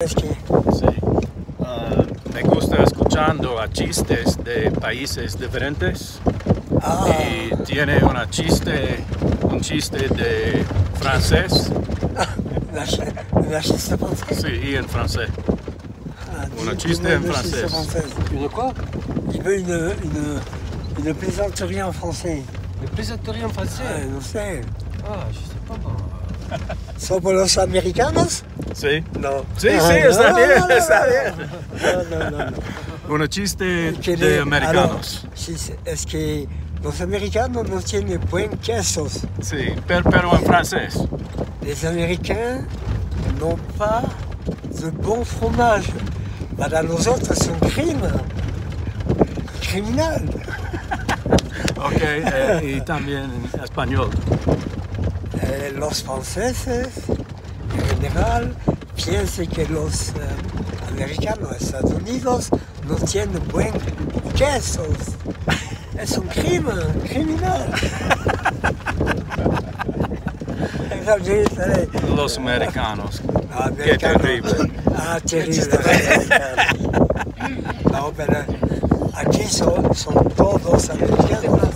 Es que Sí. Ah, me gusta escuchando a chistes de países diferentes. ah, Y tiene una chiste, un chiste de francés. la, la chiste française. Sí, y en francés. Ah, Una chiste en française. Une quoi Il veut une, une, une plaisanterie en français. Une plaisanterie en français Ah, no sé. Ah, je sais pas. ¿Somos los americanos? Sí. No. Sí, Ah, sí, está no, bien, no, no, está no. bien. No, no, no, no. Una chiste Que de le- americanos. si c'est- es que los americanos no tienen buen quesos. Sí, per- pero en francés. Les Américains n'ont pas de bon fromage. Para nosotros es un crimen. Criminal. Ok, eh, y también en español. Eh, los franceses, en general, piensan que los eh, americanos, Estados Unidos, no tienen buen quesos. Es un crimen, criminal. Los americanos. Qué terrible. Ah, terrible. No, pero aquí son, son todos americanos.